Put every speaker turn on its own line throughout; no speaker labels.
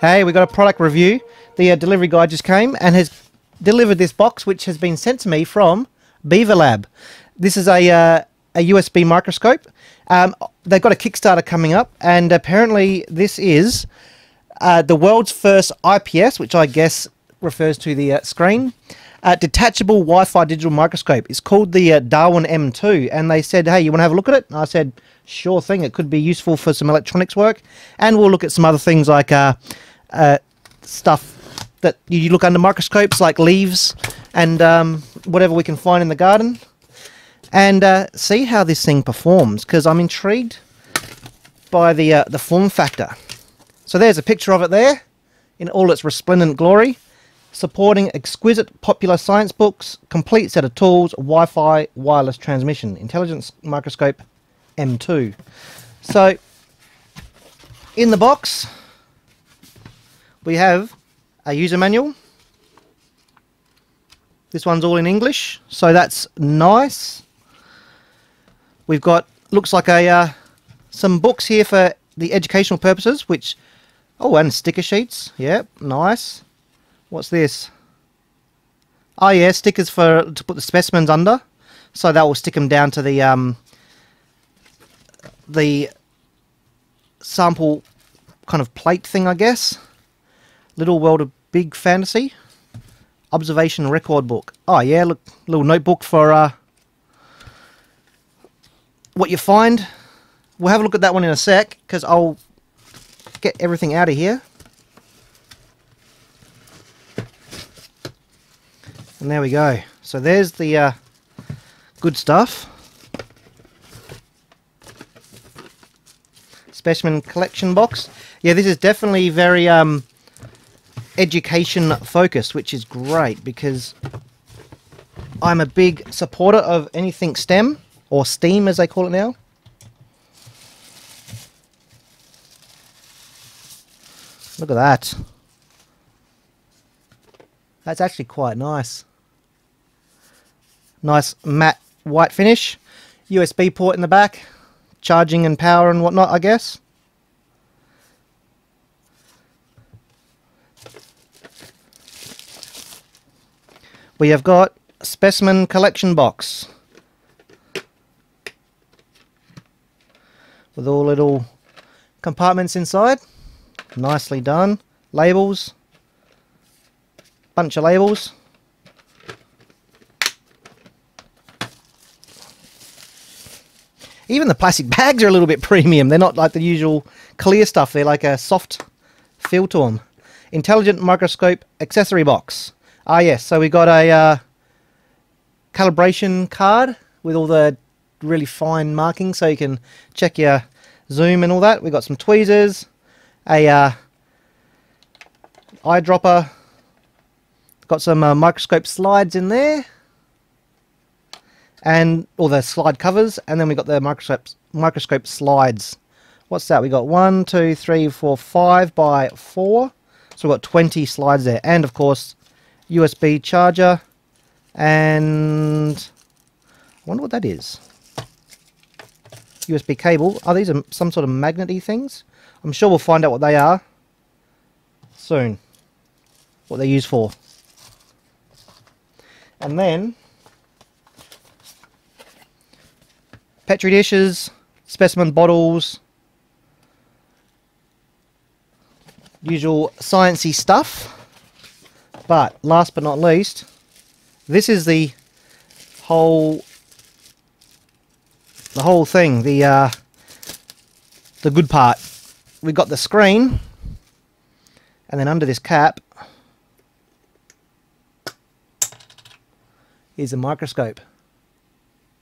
Hey, we got a product review. The uh, delivery guy just came and has delivered this box, which has been sent to me from BeaverLAB. This is a uh, a USB microscope. Um, they've got a Kickstarter coming up, and apparently this is uh, the world's first IPS, which I guess refers to the uh, screen. Uh, detachable Wi-Fi digital microscope. It's called the uh, Darwin M2, and they said, "Hey, you want to have a look at it?" And I said, "Sure thing. It could be useful for some electronics work, and we'll look at some other things like uh, stuff that you look under microscopes, like leaves and um, whatever we can find in the garden, and uh, see how this thing performs. Because I'm intrigued by the uh, the form factor. So there's a picture of it there, in all its resplendent glory." supporting exquisite popular science books, complete set of tools, Wi-Fi, wireless transmission, intelligence microscope M2. So, in the box, we have a user manual. This one's all in English, so that's nice. We've got, looks like a uh, some books here for the educational purposes, which, oh, and sticker sheets. Yep, nice. What's this? Oh yeah, stickers for to put the specimens under, so that will stick them down to the um, the sample kind of plate thing, I guess. Little World of Big Fantasy observation record book. Oh yeah, look, little notebook for uh, what you find. We'll have a look at that one in a sec because I'll get everything out of here. And there we go. So there's the uh, good stuff. Specimen collection box. Yeah, this is definitely very um, education focused, which is great because I'm a big supporter of anything STEM, or STEAM as they call it now. Look at that. That's actually quite nice. Nice matte white finish. USB port in the back. Charging and power and whatnot, I guess. We have got specimen collection box. With all little compartments inside. Nicely done. Labels. Bunch of labels. Even the plastic bags are a little bit premium. They're not like the usual clear stuff. They're like a soft feel to them. Intelligent microscope accessory box. Ah, yes. So we got a uh, calibration card with all the really fine markings so you can check your zoom and all that. We got some tweezers, a uh, eyedropper, got some uh, microscope slides in there and all the slide covers, and then we got the microscope microscope slides. What's that? We got one, two, three, four, five by four. So we've got 20 slides there, and of course, USB charger, and I wonder what that is. USB cable. Are these some sort of magnety things? I'm sure we'll find out what they are soon. What they're used for. And then Petri dishes, specimen bottles, usual sciencey stuff. But last but not least, this is the whole the whole thing, the uh, the good part. We've got the screen, and then under this cap is a microscope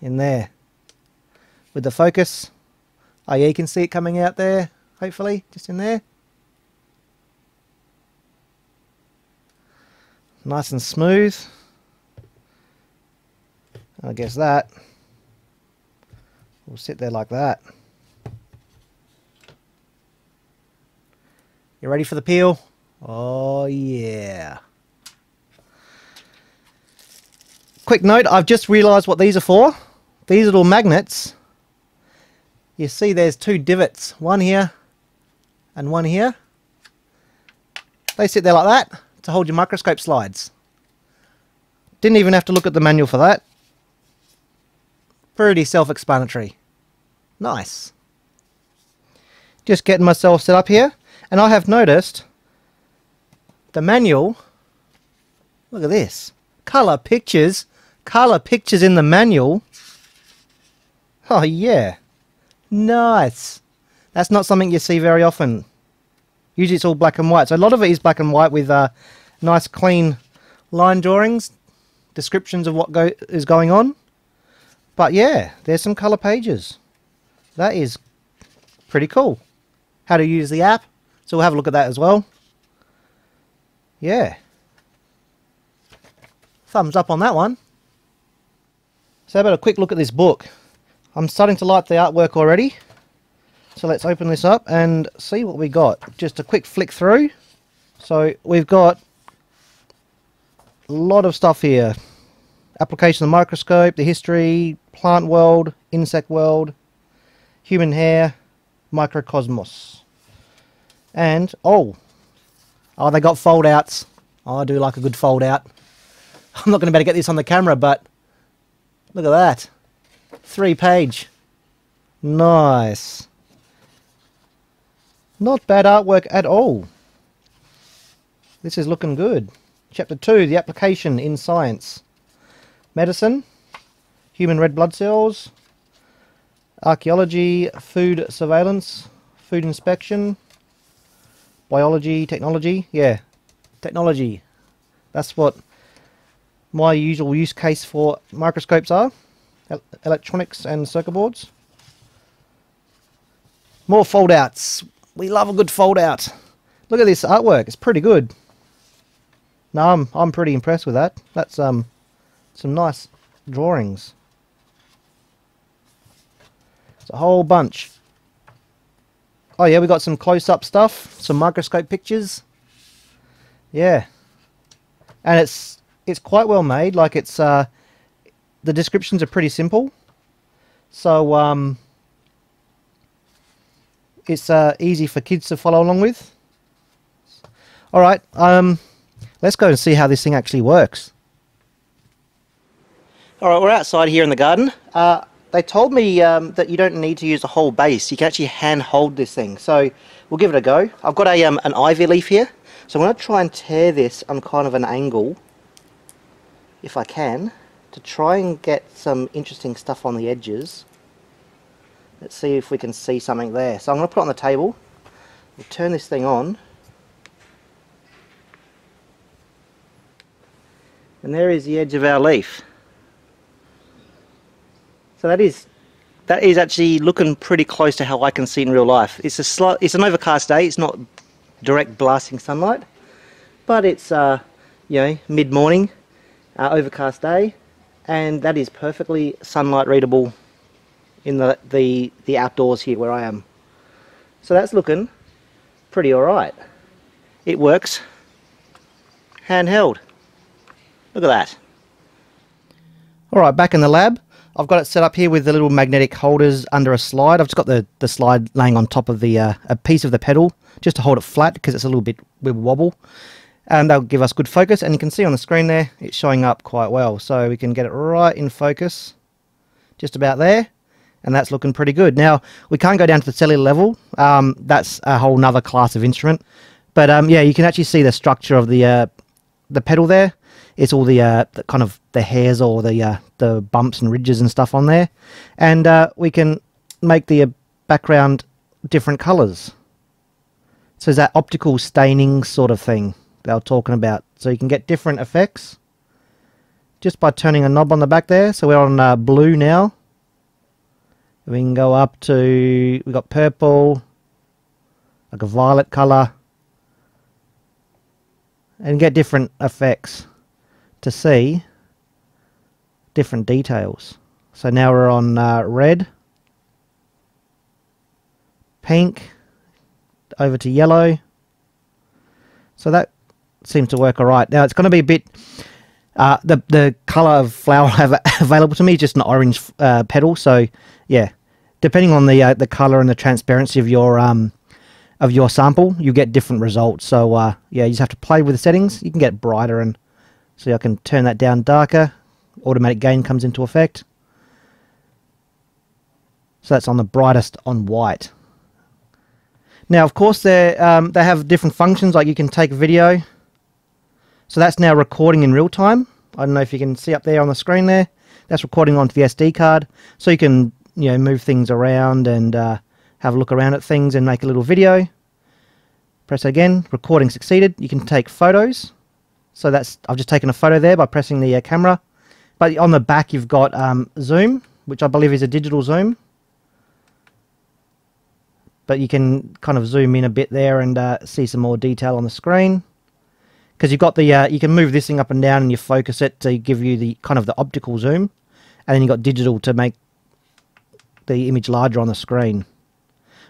in there with the focus. Oh you can see it coming out there, hopefully, just in there. Nice and smooth. I guess that will sit there like that. You ready for the peel? Oh yeah. Quick note, I've just realised what these are for. These are little magnets you see there's two divots, one here and one here. They sit there like that to hold your microscope slides. Didn't even have to look at the manual for that. Pretty self-explanatory. Nice. Just getting myself set up here. And I have noticed the manual. Look at this. Color pictures. Color pictures in the manual. Oh, yeah. Nice. That's not something you see very often. Usually it's all black and white. So a lot of it is black and white with uh, nice clean line drawings, descriptions of what go is going on. But yeah, there's some color pages. That is pretty cool. How to use the app. So we'll have a look at that as well. Yeah. Thumbs up on that one. So about a quick look at this book. I'm starting to like the artwork already. So let's open this up and see what we got. Just a quick flick through. So we've got a lot of stuff here. Application of the microscope, the history, plant world, insect world, human hair, microcosmos. And, oh, oh, they got fold outs. Oh, I do like a good fold out. I'm not going to be able to get this on the camera, but look at that. Three page. Nice. Not bad artwork at all. This is looking good. Chapter 2, the application in science. Medicine, human red blood cells, archaeology, food surveillance, food inspection, biology, technology. Yeah, technology. That's what my usual use case for microscopes are. Electronics and circuit boards. More fold outs. We love a good fold out. Look at this artwork. It's pretty good. No, I'm I'm pretty impressed with that. That's um some nice drawings. It's a whole bunch. Oh yeah, we got some close-up stuff, some microscope pictures. Yeah. And it's it's quite well made. Like it's uh the descriptions are pretty simple. So um it's uh, easy for kids to follow along with. All right, um, let's go and see how this thing actually works. All right, we're outside here in the garden. Uh, they told me um, that you don't need to use the whole base. You can actually hand hold this thing. So we'll give it a go. I've got a um, an ivy leaf here. So I'm going to try and tear this on kind of an angle, if I can, to try and get some interesting stuff on the edges. Let's see if we can see something there. So I'm going to put it on the table. We'll turn this thing on. And there is the edge of our leaf. So that is that is actually looking pretty close to how I can see in real life. It's a slight, it's an overcast day. It's not direct blasting sunlight, but it's uh, you know mid morning, uh, overcast day, and that is perfectly sunlight readable in the, the, the outdoors here where I am. So that's looking pretty alright. It works handheld. Look at that. Alright, back in the lab. I've got it set up here with the little magnetic holders under a slide. I've just got the, the slide laying on top of the uh, a piece of the petal just to hold it flat because it's a little bit wobble. And they'll give us good focus. And you can see on the screen there, it's showing up quite well. So we can get it right in focus, just about there and that's looking pretty good. Now, we can't go down to the cellular level. Um, that's a whole nother class of instrument. But um, yeah, you can actually see the structure of the uh, the petal there. It's all the, uh, the, kind of the hairs or the uh, the bumps and ridges and stuff on there, and uh, we can make the uh, background different colors. So it's that optical staining sort of thing they were talking about. So you can get different effects just by turning a knob on the back there. So we're on uh, blue now we can go up to, we've got purple, like a violet colour, and get different effects to see different details. So now we're on uh, red, pink, over to yellow. So that seems to work alright. Now it's going to be a bit, uh, the, the colour of flower I have available to me is just an orange uh, petal. So yeah, depending on the uh, the color and the transparency of your um, of your sample, you get different results. So uh, yeah, you just have to play with the settings. You can get brighter and see I can turn that down darker. Automatic gain comes into effect. So that's on the brightest on white. Now, of course, they um, they have different functions. Like you can take video. So that's now recording in real time. I don't know if you can see up there on the screen there. That's recording onto the SD card. So you can you know move things around and uh, have a look around at things and make a little video. Press again. Recording succeeded. You can take photos. So that's I've just taken a photo there by pressing the uh, camera. But on the back you've got um, zoom, which I believe is a digital zoom but you can kind of zoom in a bit there and uh, see some more detail on the screen because you've got the uh, you can move this thing up and down and you focus it to give you the kind of the optical zoom and then you've got digital to make the image larger on the screen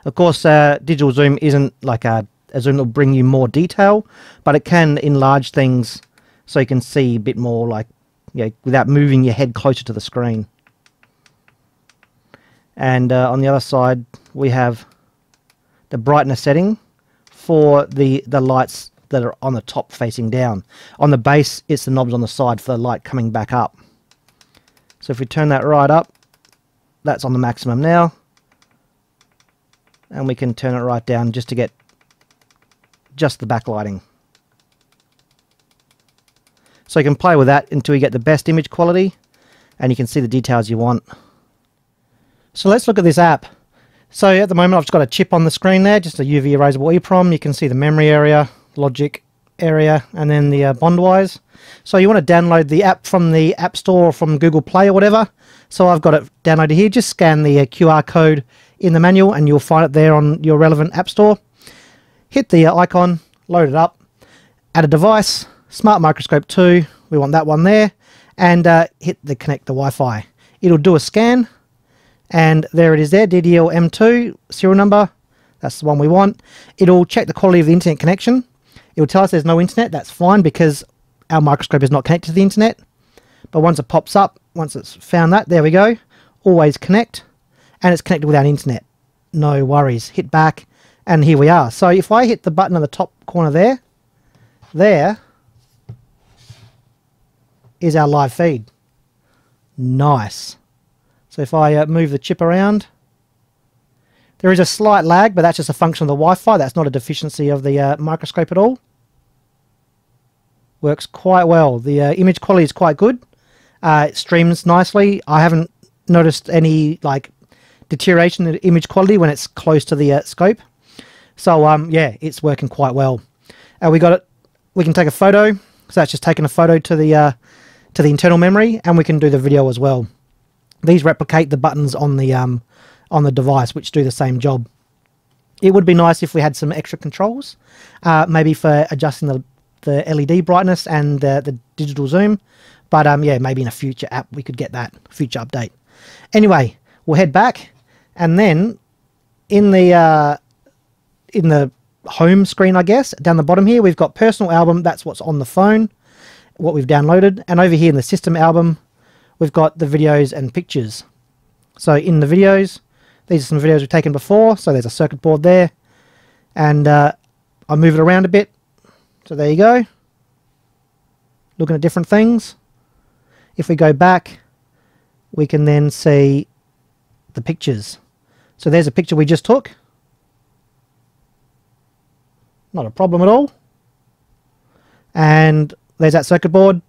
of course uh, digital zoom isn't like a, a zoom that will bring you more detail but it can enlarge things so you can see a bit more like you know, without moving your head closer to the screen and uh, on the other side we have the brightness setting for the, the lights that are on the top facing down. On the base, it's the knobs on the side for the light coming back up. So if we turn that right up, that's on the maximum now. And we can turn it right down just to get just the backlighting. So you can play with that until you get the best image quality and you can see the details you want. So let's look at this app. So at the moment I've just got a chip on the screen there, just a UV erasable EEPROM. You can see the memory area, logic area, and then the uh, bond wires. So you want to download the app from the App Store or from Google Play or whatever. So I've got it downloaded here. Just scan the uh, QR code in the manual and you'll find it there on your relevant App Store. Hit the uh, icon, load it up, add a device, Smart Microscope 2, we want that one there, and uh, hit the connect the Wi-Fi. It'll do a scan, and there it is there, DDL M2 serial number. That's the one we want. It'll check the quality of the internet connection. It will tell us there's no internet. That's fine because our microscope is not connected to the internet. But once it pops up, once it's found that, there we go. Always connect. And it's connected without internet. No worries. Hit back and here we are. So if I hit the button on the top corner there, there is our live feed. Nice. So if I uh, move the chip around, there is a slight lag, but that's just a function of the Wi-Fi. That's not a deficiency of the uh, microscope at all. Works quite well. The uh, image quality is quite good. Uh, it streams nicely. I haven't noticed any like deterioration in image quality when it's close to the uh, scope. So um, yeah, it's working quite well. Uh, we got it. We can take a photo. So that's just taking a photo to the to the internal memory, and we can do the video as well. These replicate the buttons on the um, on the device, which do the same job. It would be nice if we had some extra controls, uh, maybe for adjusting the, the LED brightness and the, the digital zoom. But um, yeah, maybe in a future app we could get that future update. Anyway, we'll head back, and then in the uh, in the home screen, I guess down the bottom here, we've got personal album. That's what's on the phone, what we've downloaded, and over here in the system album, we've got the videos and pictures. So in the videos, these are some videos we've taken before. So there's a circuit board there. And uh, I'll move it around a bit. So there you go. Looking at different things. If we go back, we can then see the pictures. So there's a picture we just took. Not a problem at all. And there's that circuit board.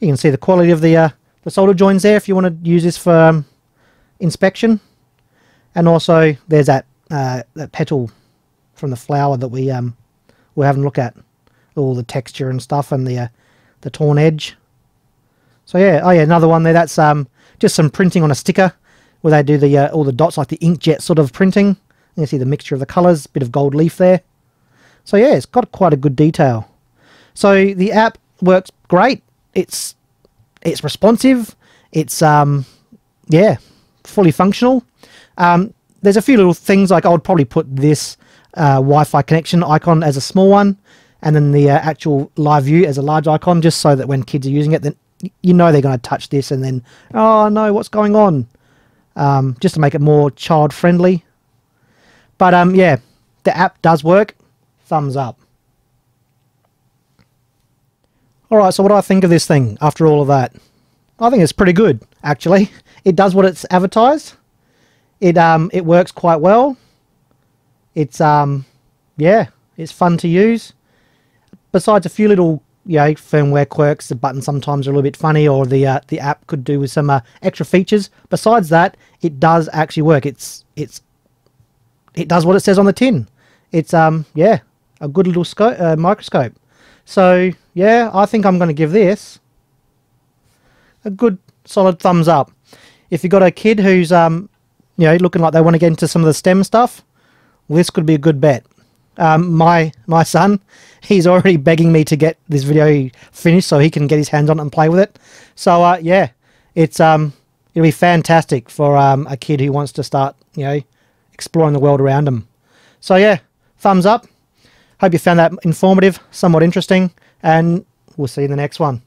You can see the quality of the, uh, the solder joins there if you want to use this for um, inspection. And also there's that, uh, that petal from the flower that we um, we're having a look at. All the texture and stuff and the, uh, the torn edge. So yeah, oh yeah, another one there. That's um, just some printing on a sticker where they do the uh, all the dots like the inkjet sort of printing. You can see the mixture of the colours, bit of gold leaf there. So yeah, it's got quite a good detail. So the app works great it's it's responsive. It's um yeah, fully functional. Um, there's a few little things like I would probably put this uh, Wi-Fi connection icon as a small one, and then the uh, actual live view as a large icon, just so that when kids are using it, then you know they're going to touch this and then oh no, what's going on? Um, just to make it more child friendly. But um, yeah, the app does work. Thumbs up. All right, so what do I think of this thing after all of that? I think it's pretty good, actually. It does what it's advertised. It um it works quite well. It's um yeah, it's fun to use. Besides a few little you know firmware quirks, the buttons sometimes are a little bit funny, or the uh, the app could do with some uh, extra features. Besides that, it does actually work. It's it's it does what it says on the tin. It's um yeah a good little scope uh, microscope. So yeah, I think I'm going to give this a good solid thumbs up. If you've got a kid who's um you know looking like they want to get into some of the STEM stuff, well, this could be a good bet. Um, my my son, he's already begging me to get this video finished so he can get his hands on it and play with it. So uh, yeah, it's um it'll be fantastic for um, a kid who wants to start you know exploring the world around them. So yeah, thumbs up. Hope you found that informative, somewhat interesting, and we'll see you in the next one.